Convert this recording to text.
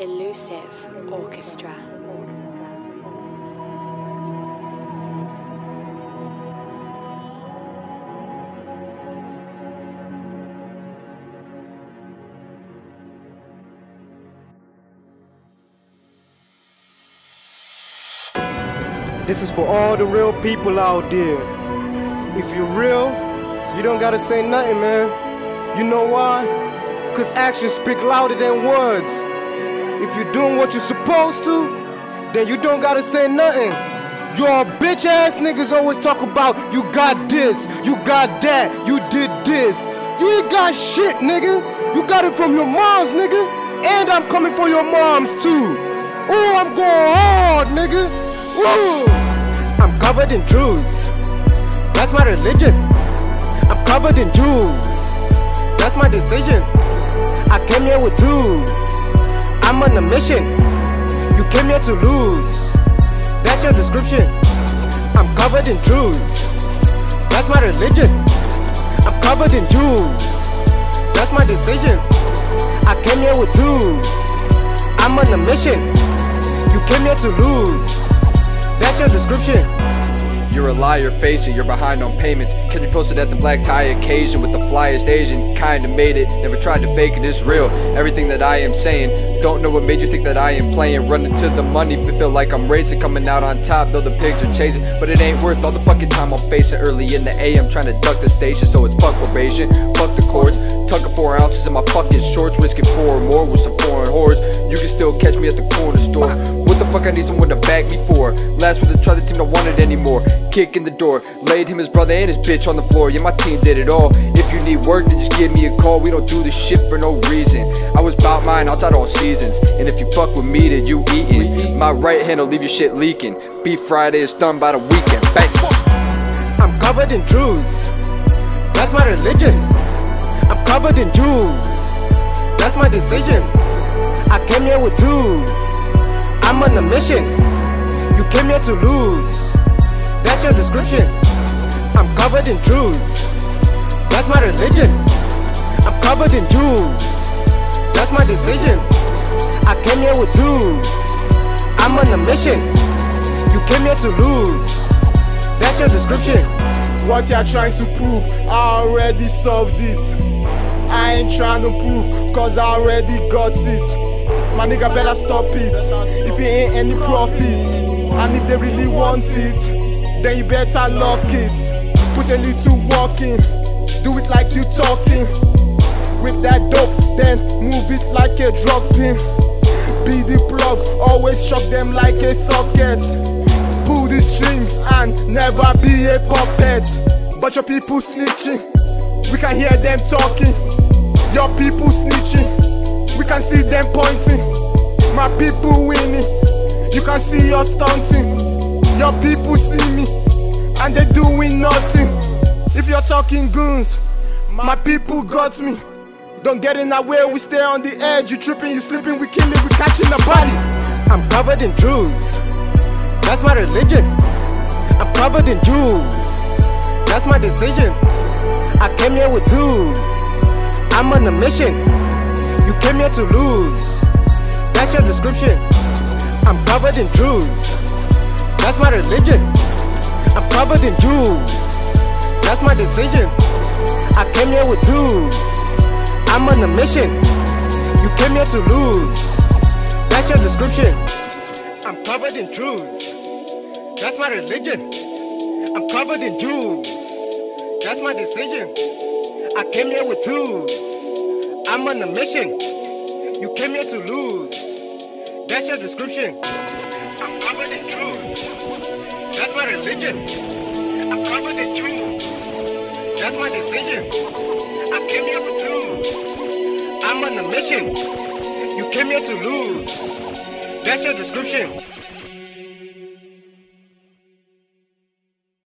Elusive Orchestra. This is for all the real people out there. If you're real, you don't gotta say nothing, man. You know why? Cause actions speak louder than words. If you're doing what you're supposed to, then you don't gotta say nothing. Your bitch ass niggas always talk about you got this, you got that, you did this. You ain't got shit, nigga. You got it from your moms, nigga. And I'm coming for your moms too. Ooh, I'm going hard, nigga. Ooh. I'm covered in truths. That's my religion. I'm covered in jewels. That's my decision. I came here with tools. I'm on a mission. You came here to lose. That's your description. I'm covered in truths. That's my religion. I'm covered in jewels. That's my decision. I came here with tools. I'm on a mission. You came here to lose. That's your description. You're a liar, face it, you're behind on payments. Can you post it at the black tie occasion with the flyest Asian? Kinda made it, never tried to fake it, it's real. Everything that I am saying, don't know what made you think that I am playing. Running to the money, but feel like I'm racing, coming out on top, though the pigs are chasing. But it ain't worth all the fucking time I'm facing. Early in the AM, trying to duck the station, so it's fuck probation, fuck the courts. Tucking four ounces in my fucking shorts, risking four or more with some foreign whores. You can still catch me at the corner store. What the fuck I need someone to back me for? Last with the try the team don't want it anymore. Kick in the door, laid him, his brother, and his bitch on the floor. Yeah, my team did it all. If you need work, then just give me a call. We don't do this shit for no reason. I was bout mine outside all seasons. And if you fuck with me, then you eatin'. My right hand will leave your shit leaking. Beef Friday is done by the weekend. Bang. I'm covered in truths. That's my religion. I'm covered in jewels. That's my decision. I came here with tools. I'm on a mission. You came here to lose. That's your description. I'm covered in truths. That's my religion. I'm covered in jewels. That's my decision. I came here with tools. I'm on a mission. You came here to lose. That's your description. What you're trying to prove, I already solved it. I ain't trying to prove, cause I already got it. My nigga better stop it. If it ain't any profit, and if they really want it, then you better lock it. Put a little work in, do it like you talking. With that dope, then move it like a drop pin. Be the plug, always shock them like a socket. Pull the strings and never be a puppet. But your people snitching, we can hear them talking. Your people snitching, can see them pointing. My people winning, you can see us stunting. Your people see me, and they doing nothing. If you're talking goons, my people got me. Don't get in our way, we stay on the edge. You tripping, you slipping, we killing, we catching the body. I'm covered in jewels. That's my religion. I'm covered in jewels. That's my decision. I came here with tools. I'm on a mission. You came here to lose. That's your description. I'm covered in truths. That's my religion. I'm covered in jewels. That's my decision. I came here with tools. I'm on a mission. You came here to lose. That's your description. I'm covered in truths. That's my religion. I'm covered in jewels. That's my decision. I came here with tools. I'm on a mission. You came here to lose. That's your description. I'm covered in truths. That's my religion. I'm covered in jewels. That's my decision. I came here with tools. I'm on a mission. You came here to lose. That's your description.